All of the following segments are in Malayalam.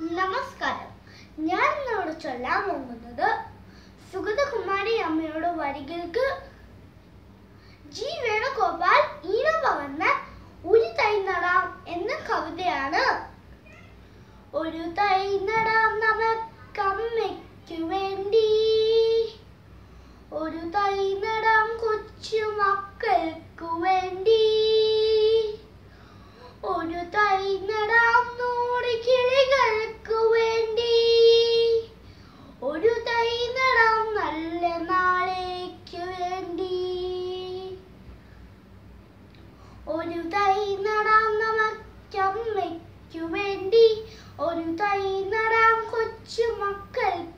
നമസ്കാരം. ഞാൻ ഇന്നോട് ചൊല്ലാൻ പോകുന്നത് സുഗതകുമാരി അമ്മയുടെ വരികൾക്ക് ജി വേണുഗോപാൽ ഈണം പകർന്ന ഒരു തൈ നടാം എന്ന കവിതയാണ്. ഒരു തൈ നടാം നമുക്കമ്മയ്ക്കു വേണ്ടി. ഒരു തൈ നടാം കൊച്ചു മക്കൾക്കു വേണ്ടി. ഒരു തൈ നടാം നോടി കിളി തൈ നടാം നമുക്കമ്മയ്ക്കു വേണ്ടി. ഒരു തൈ നടാം കൊച്ചു മക്കൾക്ക്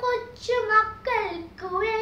കൊച്ചു മക്കൾക്കു